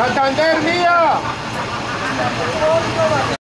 Santander, mía.